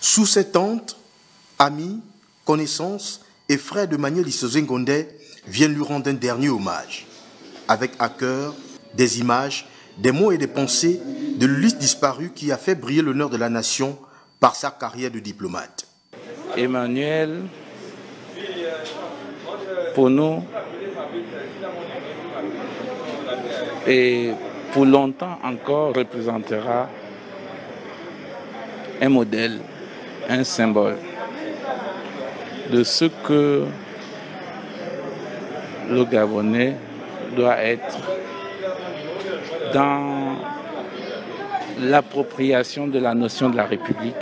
Sous ses tentes, amis, connaissances et frères de Manuel Issozengonde viennent lui rendre un dernier hommage, avec à cœur des images, des mots et des pensées de l'Ulysse disparu qui a fait briller l'honneur de la nation par sa carrière de diplomate. Emmanuel, pour nous, et pour longtemps encore représentera un modèle, un symbole de ce que le Gabonais doit être dans l'appropriation de la notion de la République.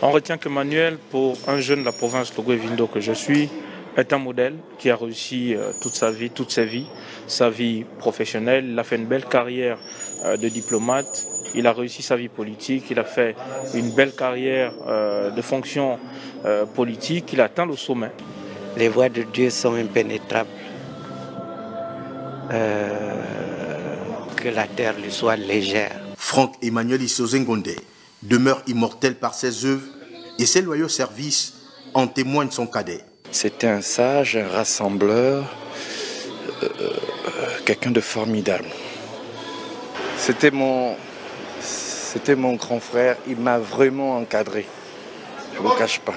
On retient que Manuel, pour un jeune de la province de Vindo que je suis, est un modèle qui a réussi euh, toute sa vie, toute sa vie, sa vie professionnelle. Il a fait une belle carrière euh, de diplomate. Il a réussi sa vie politique. Il a fait une belle carrière euh, de fonction politique. Il a atteint le sommet. Les voies de Dieu sont impénétrables. que la terre lui soit légère. Franck Emmanuel Issozengonde demeure immortel par ses œuvres et ses loyaux services en témoignent son cadet. C'était un sage, un rassembleur, euh, quelqu'un de formidable. C'était mon, c'était mon grand frère, il m'a vraiment encadré. Je ne vous cache pas.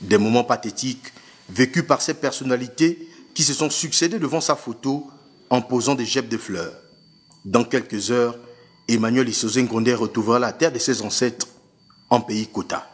Des moments pathétiques vécus par ces personnalités qui se sont succédés devant sa photo en posant des gerbes de fleurs. Dans quelques heures, Emmanuel Issozen Gondé retrouvera la terre de ses ancêtres en pays Kota.